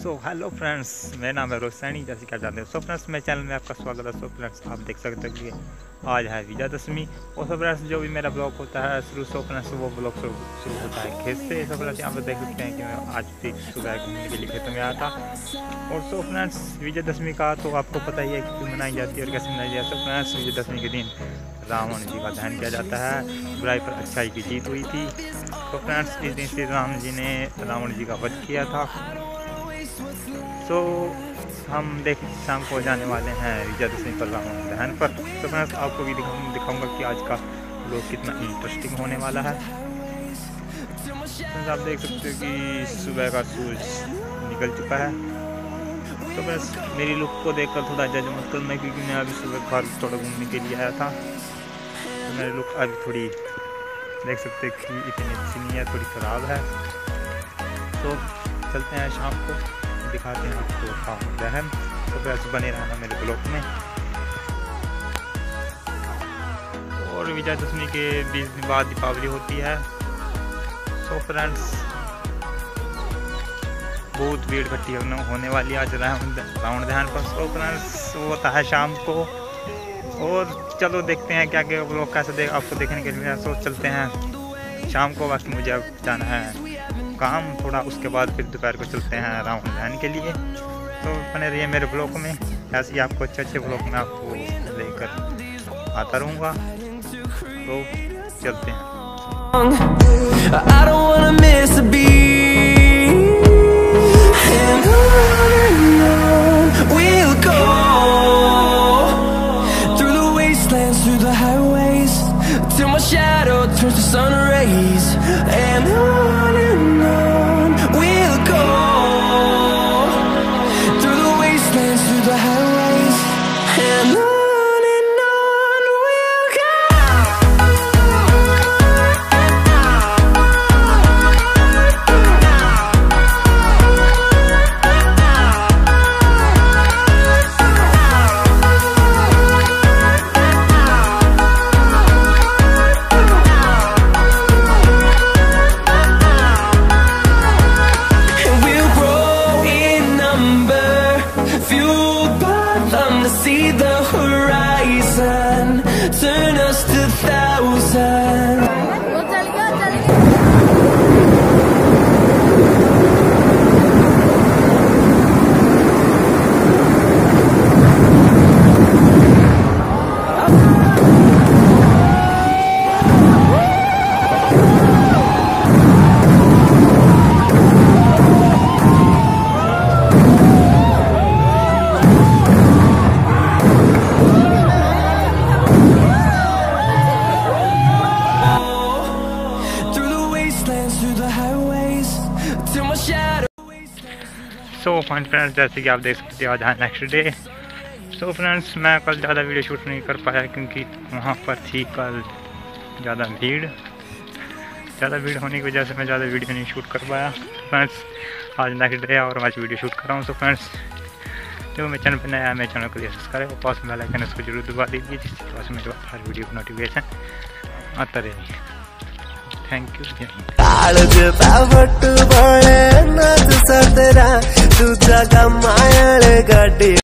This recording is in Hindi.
हेलो फ्रेंड्स मेरा नाम है रोसैनी जैसे क्या जानते हो, सो फ्रेंड्स मेरे चैनल में आपका स्वागत है। सो फ्रेंड्स आप देख सकते हो कि आज है विजयादशमी। और सो फ्रेंड्स जो भी मेरा ब्लॉग होता है, शुरू सो फ्रेंड्स वो ब्लॉग शुरू शुरू होता है खेत से सो फ्रेंड्स यहाँ पर देख सकते हैं कि मैं आज भी सुबह घूमने के लिए खेतों में आया था। और सो फ्रेंड्स विजयदशमी का तो आपको पता ही है कि क्यों मनाई जाती है और कैसे मनाई जाती है। सो फ्रेंड्स विजयदशमी के दिन रावण जी का दहन किया जाता है। बुराई पर अच्छाई की जीत हुई थी। तो फ्रेंड्स इस दिन श्री राम जी ने रावण जी का वध किया था। तो हम देख शाम को जाने वाले हैं विजयादशमी पर रावण दहन पर। तो मैं आपको भी दिखाऊँगा दिखाऊँगा कि आज का लोग कितना इंटरेस्टिंग होने वाला है। तो आप देख सकते हो कि सुबह का सूरज निकल चुका है। तो बस मेरी लुक को देखकर थोड़ा जज मत करना क्योंकि मैं अभी सुबह घर थोड़ा घूमने के लिए आया था। तो मेरी लुक अभी थोड़ी देख सकते कि इतनी अच्छी नहीं है, थोड़ी ख़राब है। तो चलते हैं शाम को। दिखाते हैं आपको काम दहन तो वैसे बने रहना मेरे ब्लॉग में। और विजयादशमी के बीस दिन बाद दीपावली होती है। सो फ्रेंड्स बहुत भीड़ इकट्ठी होने वाली आज रावण दहन पर। सो फ्रेंड्स होता है शाम को। और चलो देखते हैं क्या क्या ब्लॉग कैसे देख आपको देखने के लिए। सो चलते हैं। शाम को बाकी मुझे अब जाना है। काम, थोड़ा उसके बाद फिर दोपहर को चलते हैं राउंड दहन के लिए। तो बने रहिए मेरे ब्लॉग में। ऐसे ही आपको अच्छे अच्छे ब्लॉग में आपको लेकर आता रहूँगा। तो चलते हैं। I don't wanna miss a beat. desire so fine friends जैसे कि आप देख सकते हो, आज है नेक्स्ट डे सो फ्रेंड्स मैं कल ज़्यादा वीडियो शूट नहीं कर पाया क्योंकि वहाँ पर थी कल ज़्यादा भीड़. ज़्यादा भीड़ होने की वजह से मैं ज़्यादा वीडियो नहीं शूट कर पाया. फ्रेंड्स आज नेक्स्ट डे और आज वीडियो शूट कर रहा हूँ. सो फ्रेंड्स जो मेरे चैनल पर नया है, मेरे चैनल को लिए सब्सक्राइब और पास में बेल आइकन उसको ज़रूर दबा दीजिए जिसके पास मेरे हर वीडियो की नोटिफिकेशन आता रहेगी. थैंक यू काळजचा बट बळे नाच सतरा तुझा का मायाळ गाठी